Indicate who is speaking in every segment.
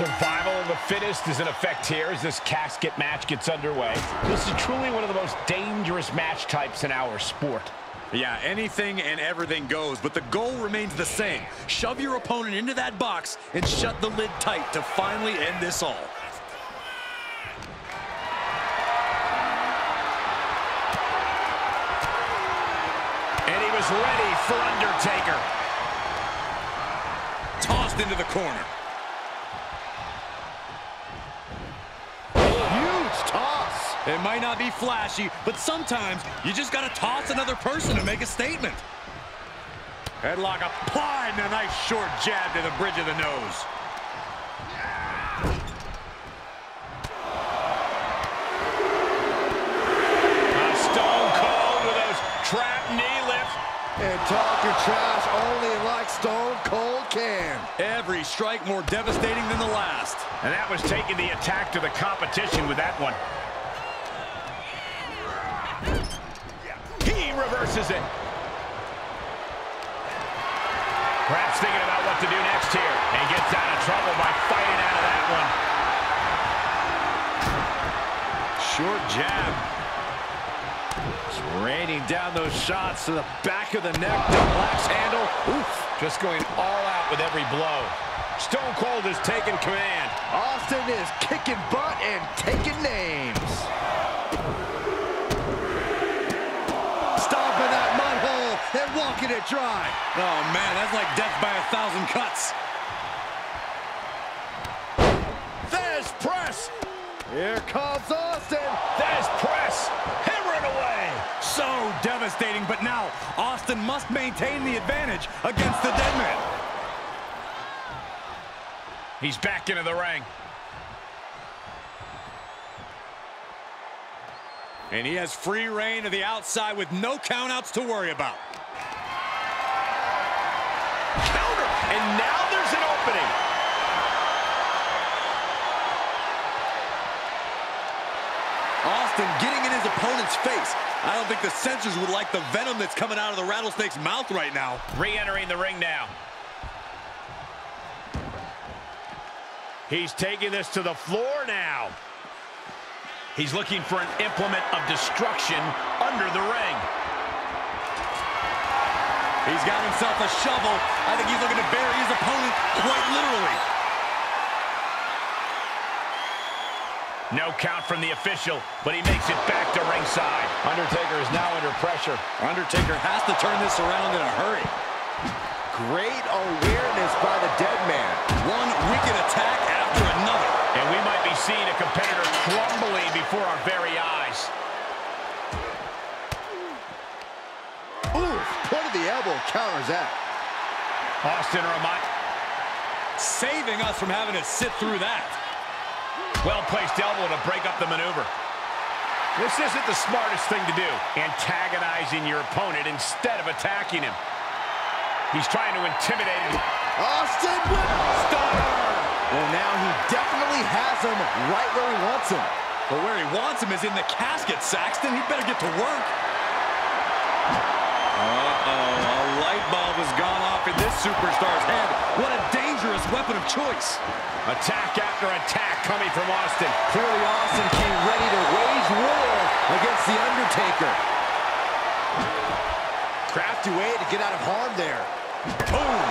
Speaker 1: Survival of the fittest is in effect here as this casket match gets underway. This is truly one of the most dangerous match types in our sport.
Speaker 2: Yeah, anything and everything goes, but the goal remains the same. Shove your opponent into that box and shut the lid tight to finally end this all.
Speaker 1: And he was ready for Undertaker.
Speaker 2: Tossed into the corner. It might not be flashy, but sometimes you just got to toss another person to make a statement. Headlock applied and a nice short jab to the bridge of the nose.
Speaker 1: Uh, Stone Cold with those trap knee lifts.
Speaker 3: And talking trash only like Stone Cold can.
Speaker 2: Every strike more devastating than the last.
Speaker 1: And that was taking the attack to the competition with that one. Reverses it. Perhaps thinking about what to do next here. And gets out of trouble by fighting out of that one.
Speaker 2: Short jab. It's raining down those shots to the back of the neck. Double handle. Oof.
Speaker 1: Just going all out with every blow. Stone Cold has taken command.
Speaker 3: Austin is kicking butt and taking names. And walking it dry.
Speaker 2: Oh, man, that's like death by a thousand cuts.
Speaker 3: Thesz press. Here comes Austin.
Speaker 1: Thesz press. Hammering away.
Speaker 2: So devastating, but now Austin must maintain the advantage against the dead man.
Speaker 1: He's back into the ring.
Speaker 2: And he has free reign to the outside with no countouts to worry about.
Speaker 1: And now there's an opening.
Speaker 2: Austin getting in his opponent's face. I don't think the censors would like the venom that's coming out of the rattlesnake's mouth right now.
Speaker 1: Re-entering the ring now. He's taking this to the floor now. He's looking for an implement of destruction under the ring.
Speaker 2: He's got himself a shovel. I think he's looking to bury his opponent quite literally.
Speaker 1: No count from the official, but he makes it back to ringside. Undertaker is now under pressure.
Speaker 2: Undertaker has to turn this around in a hurry.
Speaker 3: Great awareness by the dead man.
Speaker 2: One wicked attack after another.
Speaker 1: And we might be seeing a competitor crumbling before our very eyes.
Speaker 3: Ooh, point of the elbow counters that.
Speaker 1: Austin remind...
Speaker 2: Saving us from having to sit through that.
Speaker 1: Well-placed elbow to break up the maneuver. This isn't the smartest thing to do, antagonizing your opponent instead of attacking him. He's trying to intimidate him.
Speaker 3: Austin Stunner. Well, now he definitely has him right where he wants him.
Speaker 2: But where he wants him is in the casket, Saxton. He better get to work. Uh-oh, a light bulb has gone off in this superstar's head. What a dangerous weapon of choice.
Speaker 1: Attack after attack coming from Austin.
Speaker 3: Clearly, Austin came ready to wage war against The Undertaker. Crafty way to get out of harm there. Boom!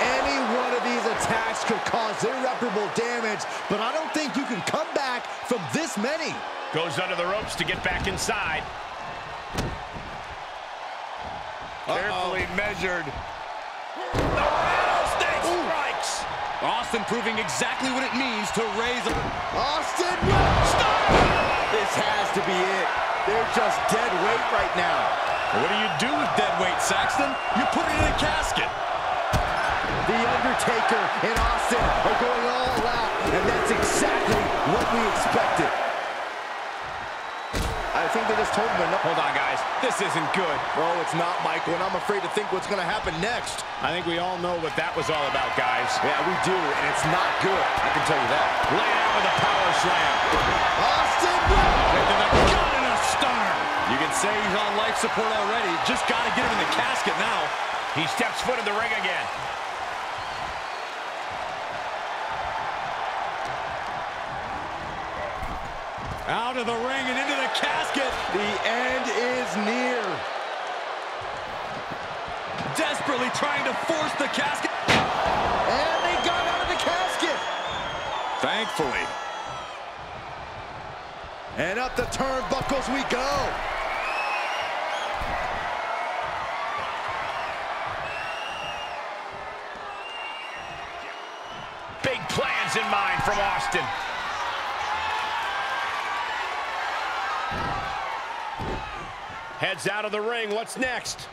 Speaker 3: Any one of these attacks could cause irreparable damage, but I don't think you can come back from this many.
Speaker 1: Goes under the ropes to get back inside.
Speaker 2: Carefully measured.
Speaker 1: The rattlesnake strikes.
Speaker 2: Austin proving exactly what it means to raise a...
Speaker 3: Austin Stop! This has to be it. They're just dead weight right now.
Speaker 2: What do you do with dead weight, Saxton? You put it in a casket.
Speaker 3: The Undertaker and Austin are going all out, and that's exactly what we expected. I think they just told him enough.
Speaker 1: Hold on, guys. This isn't good.
Speaker 3: Oh, it's not, Michael, and I'm afraid to think what's going to happen next.
Speaker 1: I think we all know what that was all about, guys.
Speaker 3: Yeah, we do, and it's not good. I can tell you that.
Speaker 1: Lay out with a power slam.
Speaker 3: Austin
Speaker 2: gun and a stunner. You can say he's on life support already. Just got to get him in the casket now.
Speaker 1: He steps foot in the ring again.
Speaker 2: Out of the ring and into the casket.
Speaker 3: The end is near.
Speaker 2: Desperately trying to force the casket.
Speaker 3: And they got out of the casket.
Speaker 2: Thankfully.
Speaker 3: And up the turnbuckles we go.
Speaker 1: Big plans in mind from Austin. Heads out of the ring. What's next?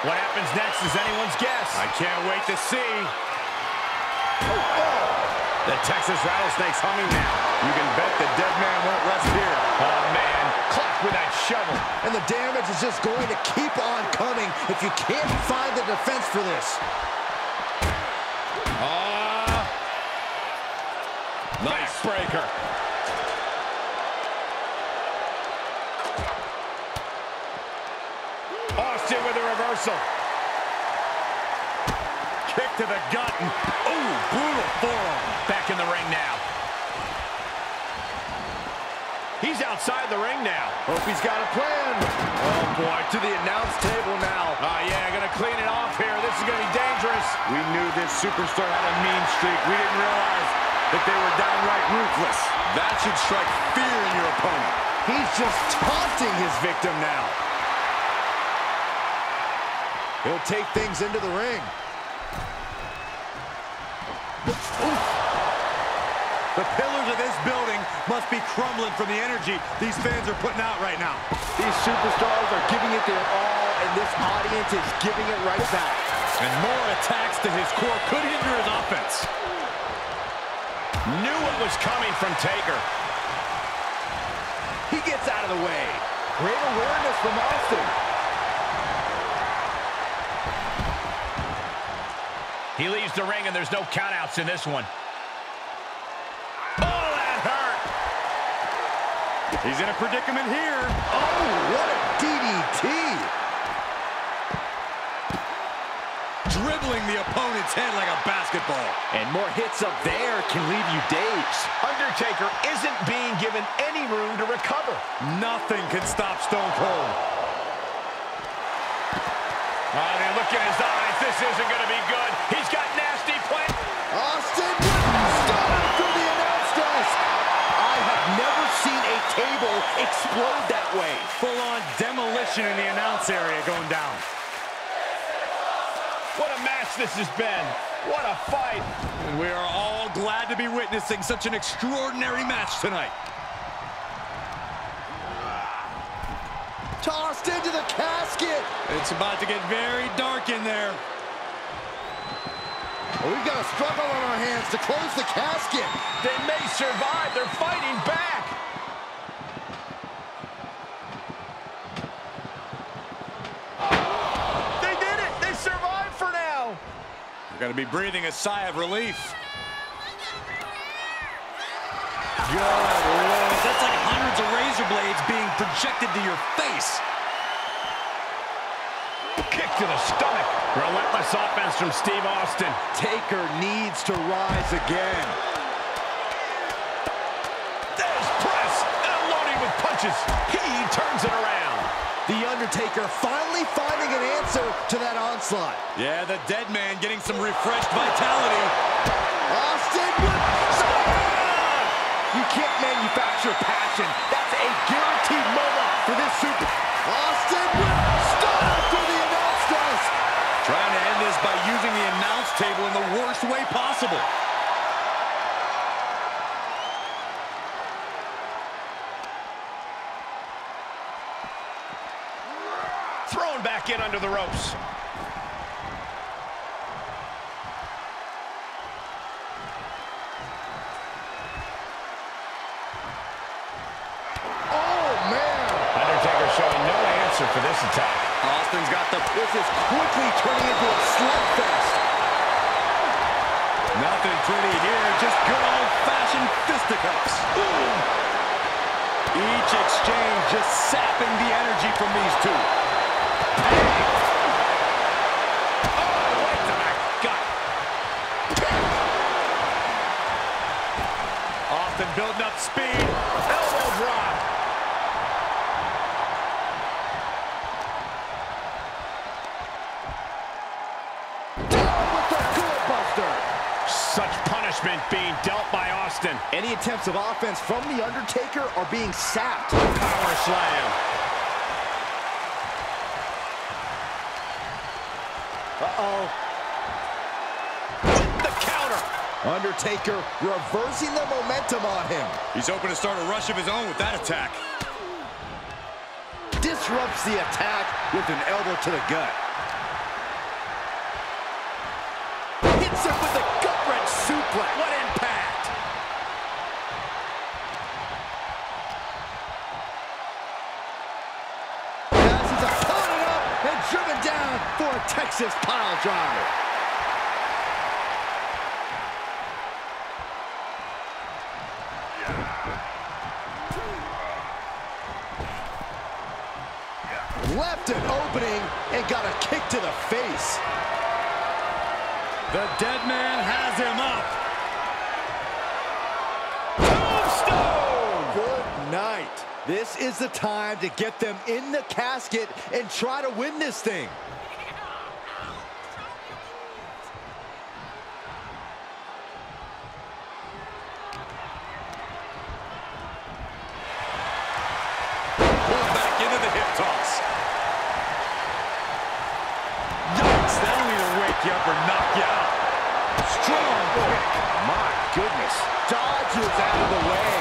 Speaker 1: What happens next is anyone's guess.
Speaker 2: I can't wait to see.
Speaker 1: The Texas Rattlesnake's humming now.
Speaker 2: You can bet the dead man won't rest here.
Speaker 1: Oh, man. Clock with that shovel.
Speaker 3: And the damage is just going to keep on coming if you can't find the defense for this.
Speaker 1: Ah.
Speaker 2: Nice.
Speaker 1: breaker. Austin with a reversal.
Speaker 2: Kick to the gut. And, ooh, brutal forearm.
Speaker 1: Back in the ring now. He's outside the ring now.
Speaker 3: Hope he's got a plan.
Speaker 1: Oh, boy, to the announce table now. Oh, yeah, gonna clean it off here. This is gonna be dangerous.
Speaker 2: We knew this superstar had a mean streak. We didn't realize that they were downright ruthless. That should strike fear in your opponent.
Speaker 3: He's just taunting his victim now. He'll take things into the ring.
Speaker 2: The pillars of this building must be crumbling from the energy these fans are putting out right now.
Speaker 3: These superstars are giving it their all, and this audience is giving it right back.
Speaker 2: And more attacks to his core could hinder his offense.
Speaker 1: Knew what was coming from Taker.
Speaker 3: He gets out of the way. Great awareness from Austin.
Speaker 1: He leaves the ring, and there's no countouts in this one. Oh, that hurt.
Speaker 2: He's in a predicament here.
Speaker 3: Oh, what a DDT.
Speaker 2: Dribbling the opponent's head like a basketball.
Speaker 3: And more hits up there can leave you dazed.
Speaker 1: Undertaker isn't being given any room to recover.
Speaker 2: Nothing can stop Stone Cold.
Speaker 1: Oh, the look in his eyes. This isn't going to be good. He's got nasty plans.
Speaker 3: Austin started through the announce desk. I have never seen a table explode that way.
Speaker 2: Full-on demolition in the announce area going down.
Speaker 1: What a match this has been. What a fight.
Speaker 2: And we are all glad to be witnessing such an extraordinary match tonight.
Speaker 3: Tossed into the casket.
Speaker 2: It's about to get very dark in there.
Speaker 3: Well, we've got a struggle on our hands to close the casket.
Speaker 1: They may survive. They're fighting back. They did it. They survived for now.
Speaker 2: You're going to be breathing a sigh of relief. Good of razor blades being projected to your face.
Speaker 1: Kick to the stomach. Relentless offense from Steve Austin.
Speaker 3: Taker needs to rise again.
Speaker 1: Thesz press. And loading with punches. He turns it around.
Speaker 3: The Undertaker finally finding an answer to that onslaught.
Speaker 2: Yeah, the dead man getting some refreshed vitality.
Speaker 3: Austin with... You can't manufacture passion. That's a guaranteed moment for this super... Austin with... Stunner through the announce desk.
Speaker 2: Trying to end this by using the announce table in the worst way possible.
Speaker 1: Thrown back in under the ropes. Answer for this attack.
Speaker 2: Austin's got the...
Speaker 3: This is quickly turning into a slugfest.
Speaker 2: Nothing pretty here, just good old-fashioned fisticuffs. Each exchange just sapping the energy from these two.
Speaker 1: Oh, to the
Speaker 2: building up speed.
Speaker 1: Being dealt by Austin.
Speaker 3: Any attempts of offense from The Undertaker are being sapped.
Speaker 1: Power slam.
Speaker 3: Uh-oh.
Speaker 1: The counter.
Speaker 3: Undertaker reversing the momentum on him.
Speaker 2: He's hoping to start a rush of his own with that attack.
Speaker 3: Disrupts the attack with an elbow to the gut. Suplex.
Speaker 1: What impact.
Speaker 3: Has his opponent up and driven down for a Texas pile driver. Left an opening and got a kick to the face.
Speaker 2: The dead man has him up.
Speaker 1: Tombstone.
Speaker 3: Good night. This is the time to get them in the casket and try to win this thing. Dodges out of the way.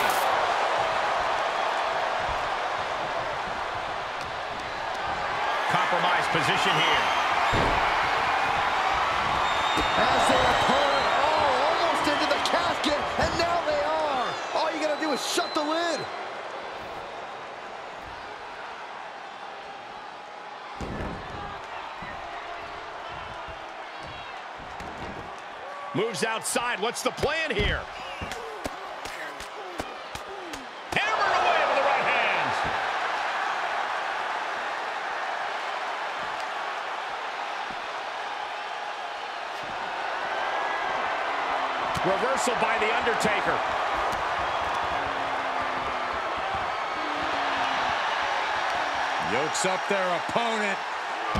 Speaker 1: Compromised position here.
Speaker 3: As their opponent, oh, almost into the casket, and now they are. All you gotta do is shut the lid.
Speaker 1: Moves outside. What's the plan here? Hammered away with the right hand. Reversal by The Undertaker.
Speaker 2: Yokes up their opponent.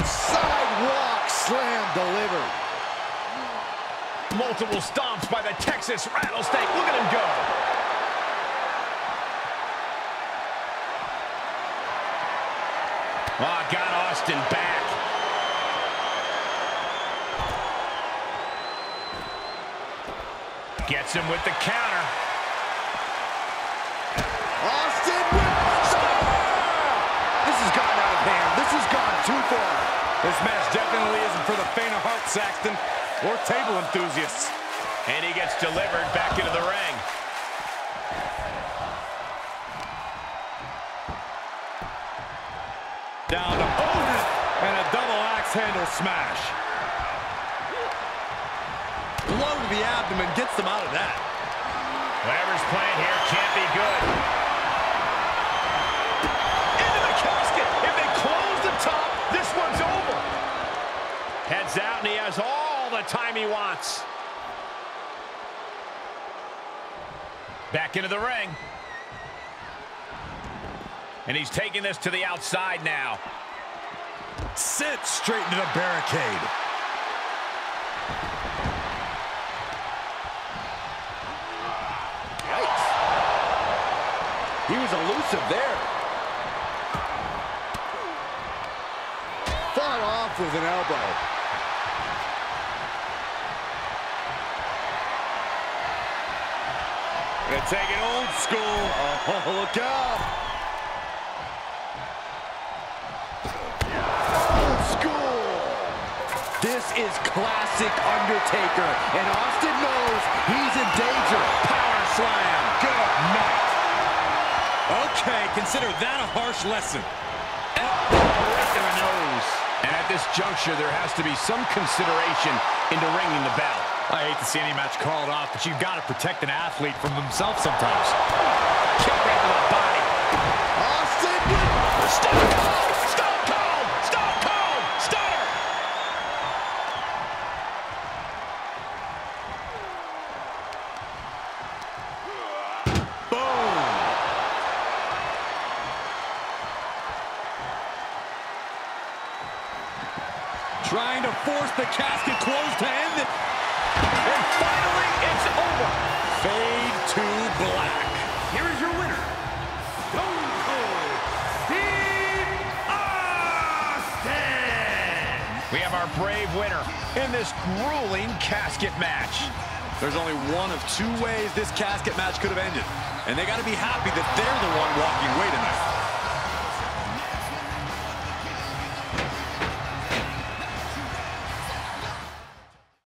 Speaker 3: Sidewalk slam delivered.
Speaker 1: Multiple stomps by the Texas Rattlesnake. Look at him go. Ah, got Austin back. Gets him with the counter.
Speaker 3: Austin This has gotten out of hand. This has gone too far.
Speaker 2: This match definitely isn't for the faint of heart, Saxton, or table enthusiasts.
Speaker 1: And he gets delivered back into the ring.
Speaker 2: Down to Odin, and a double axe handle smash. Blow to the abdomen gets them out of that.
Speaker 1: Whatever's playing here can't be good. Into the casket. If they close the top, this one's over. Heads out, and he has all the time he wants. Back into the ring. And he's taking this to the outside now.
Speaker 2: Sit straight into the barricade.
Speaker 3: Elusive there. Fought off with an elbow.
Speaker 2: Gonna take it old school.
Speaker 3: Oh, look out. This is classic Undertaker, and Austin knows he's in danger. Power slam.
Speaker 2: Good night. Okay, consider that a harsh lesson.
Speaker 1: Right to the nose. And at this juncture, there has to be some consideration into ringing the bell.
Speaker 2: I hate to see any match called off, but you've got to protect an athlete from himself sometimes.
Speaker 1: Kick right to the body.
Speaker 3: Austin with
Speaker 1: Stone brave winner in this grueling casket match.
Speaker 2: There's only one of two ways this casket match could have ended. And they got to be happy that they're the one walking away tonight.